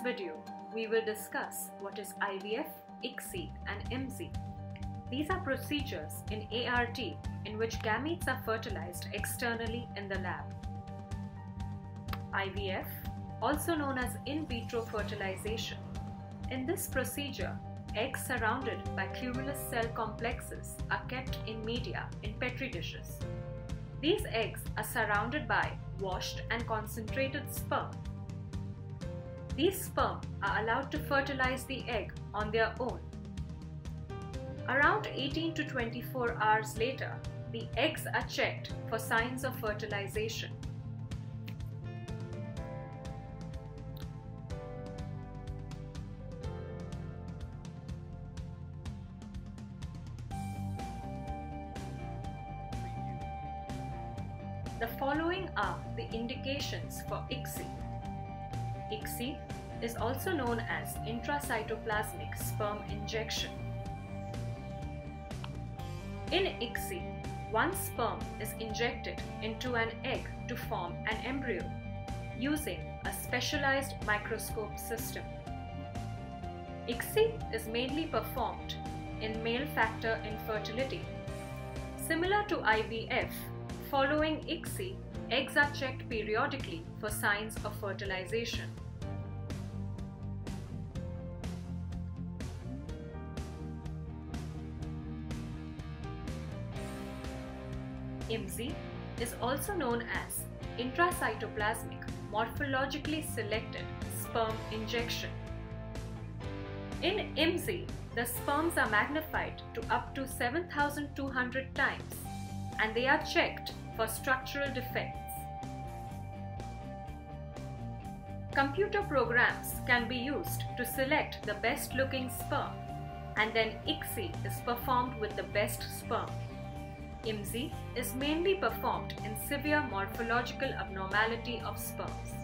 video, we will discuss what is IVF, ICSI and IMSI. These are procedures in ART in which gametes are fertilized externally in the lab. IVF, also known as in vitro fertilization. In this procedure, eggs surrounded by cumulus cell complexes are kept in media in petri dishes. These eggs are surrounded by washed and concentrated sperm. These sperm are allowed to fertilize the egg on their own. Around 18 to 24 hours later, the eggs are checked for signs of fertilization. The following are the indications for ICSI. ICSI is also known as intracytoplasmic sperm injection. In ICSI, one sperm is injected into an egg to form an embryo using a specialized microscope system. ICSI is mainly performed in male factor infertility. Similar to IVF, following ICSI, eggs are checked periodically for signs of fertilization. IMSI is also known as intracytoplasmic morphologically selected sperm injection. In IMSI, the sperms are magnified to up to 7200 times and they are checked for structural defects. Computer programs can be used to select the best looking sperm and then ICSI is performed with the best sperm. IMSI is mainly performed in severe morphological abnormality of sperms.